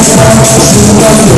Santa Maria